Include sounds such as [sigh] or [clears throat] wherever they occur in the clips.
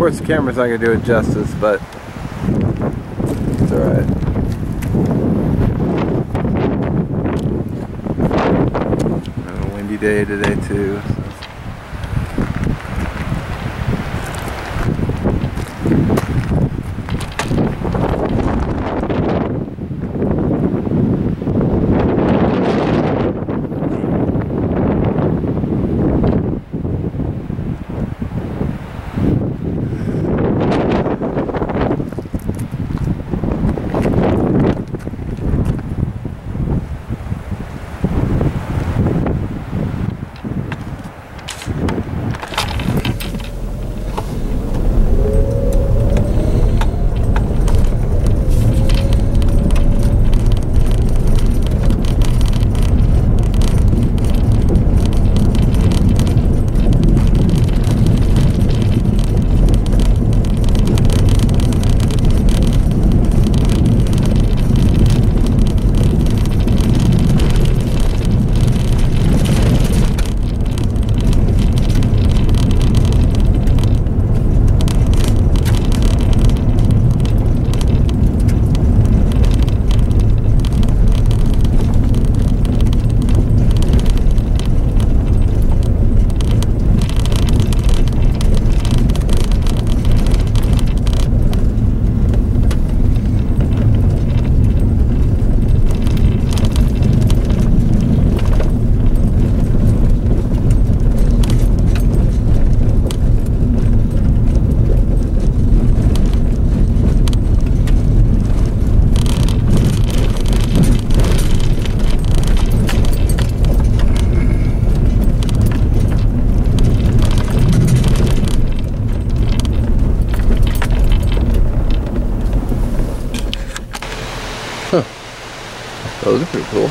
Course, the camera's not gonna do it justice, but it's alright. Windy day today too. Those are pretty cool.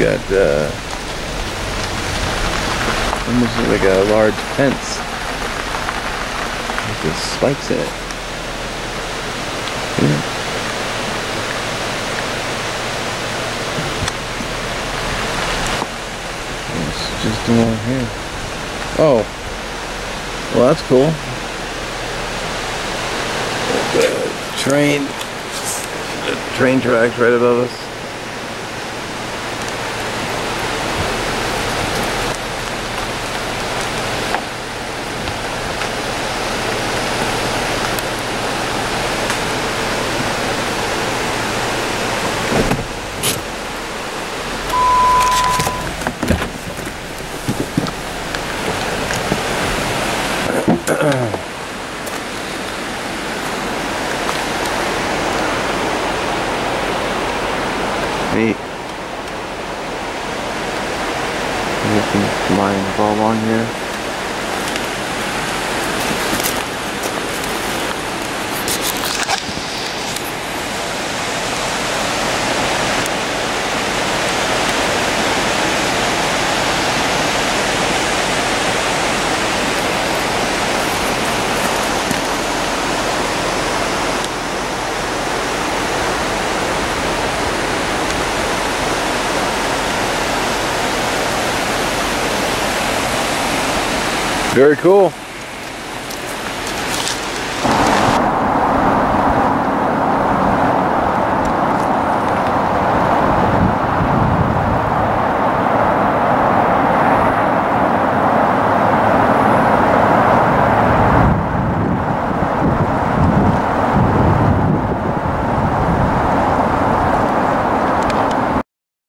Got uh, almost like a large fence with the spikes in it. Yeah. Just along here. Oh, well that's cool. The train, the train tracks right above us. [clears throat] Looking lines all on here. Very cool.